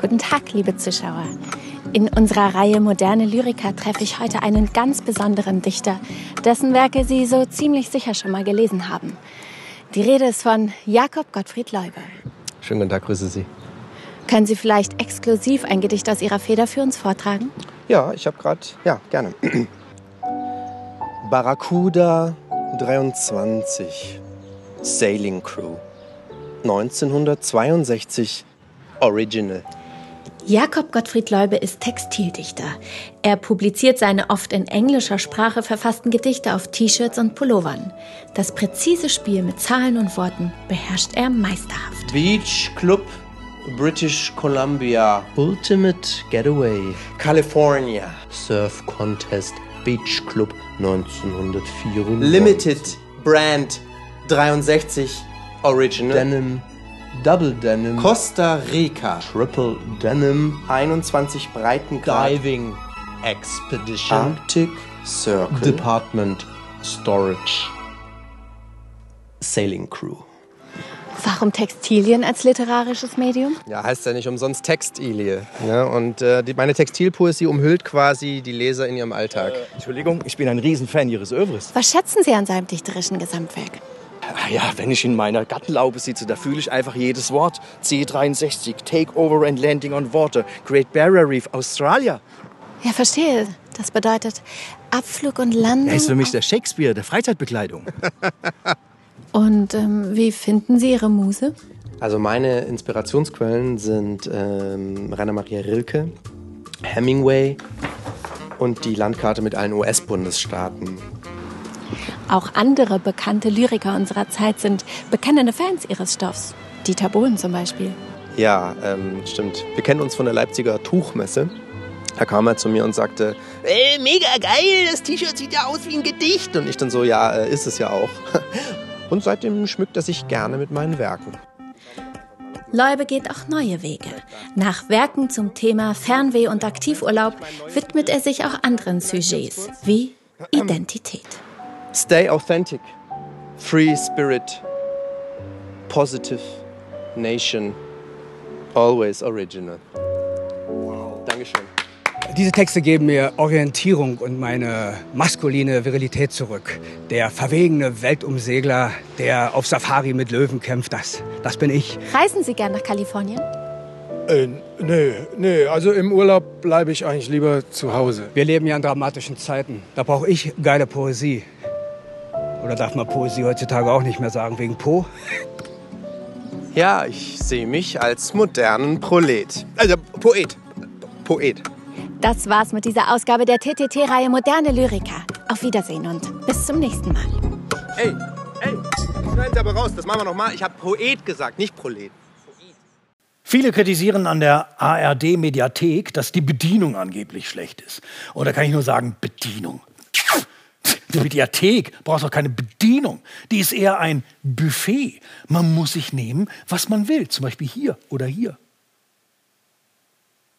Guten Tag, liebe Zuschauer. In unserer Reihe Moderne Lyriker treffe ich heute einen ganz besonderen Dichter, dessen Werke Sie so ziemlich sicher schon mal gelesen haben. Die Rede ist von Jakob Gottfried Leube. Schönen guten Tag, grüße Sie. Können Sie vielleicht exklusiv ein Gedicht aus Ihrer Feder für uns vortragen? Ja, ich habe gerade, ja, gerne. Barracuda 23, Sailing Crew, 1962, Original. Jakob Gottfried Leube ist Textildichter. Er publiziert seine oft in englischer Sprache verfassten Gedichte auf T-Shirts und Pullovern. Das präzise Spiel mit Zahlen und Worten beherrscht er meisterhaft. Beach Club, British Columbia, Ultimate Getaway, California, Surf Contest, Beach Club 1994. Limited Brand 63, Original. Denim, Double Denim, Costa Rica, Triple Denim, 21 Breitengrad, Diving Expedition, Arctic Circle, Department Storage, Sailing Crew. Warum Textilien als literarisches Medium? Ja, heißt ja nicht umsonst Textilie. Ne? Und äh, die, meine Textilpoesie umhüllt quasi die Leser in ihrem Alltag. Äh, Entschuldigung, ich bin ein Riesenfan Ihres Övres. Was schätzen Sie an seinem dichterischen Gesamtwerk? Ja, wenn ich in meiner Gartenlaube sitze, da fühle ich einfach jedes Wort. C63, Takeover and Landing on Water, Great Barrier Reef, Australia. Ja, verstehe. Das bedeutet Abflug und Landung. Er ist für mich der Shakespeare der Freizeitbekleidung. Und ähm, wie finden Sie Ihre Muse? Also meine Inspirationsquellen sind ähm, Rainer Maria Rilke, Hemingway und die Landkarte mit allen US-Bundesstaaten. Auch andere bekannte Lyriker unserer Zeit sind bekennende Fans ihres Stoffs. Dieter Bohlen zum Beispiel. Ja, ähm, stimmt. Wir kennen uns von der Leipziger Tuchmesse. Da kam er zu mir und sagte, ey, mega geil, das T-Shirt sieht ja aus wie ein Gedicht. Und ich dann so, ja, äh, ist es ja auch. Und seitdem schmückt er sich gerne mit meinen Werken. Leube geht auch neue Wege. Nach Werken zum Thema Fernweh und Aktivurlaub widmet er sich auch anderen Sujets, wie Identität. Stay authentic, free spirit, positive nation, always original. Wow. Dankeschön. Diese Texte geben mir Orientierung und meine maskuline Virilität zurück. Der verwegene Weltumsegler, der auf Safari mit Löwen kämpft, das, das bin ich. Reisen Sie gern nach Kalifornien? Äh, nee, nee, also im Urlaub bleibe ich eigentlich lieber zu Hause. Wir leben ja in dramatischen Zeiten. Da brauche ich geile Poesie. Oder darf man Poesie heutzutage auch nicht mehr sagen, wegen Po? Ja, ich sehe mich als modernen Prolet. Also Poet. Poet. Das war's mit dieser Ausgabe der TTT-Reihe Moderne Lyriker. Auf Wiedersehen und bis zum nächsten Mal. Ey, ey, schneiden Sie aber raus, das machen wir nochmal. Ich habe Poet gesagt, nicht Prolet. Viele kritisieren an der ARD-Mediathek, dass die Bedienung angeblich schlecht ist. Und da kann ich nur sagen, Bedienung. Die Mediathek braucht doch keine Bedienung. Die ist eher ein Buffet. Man muss sich nehmen, was man will. Zum Beispiel hier oder hier.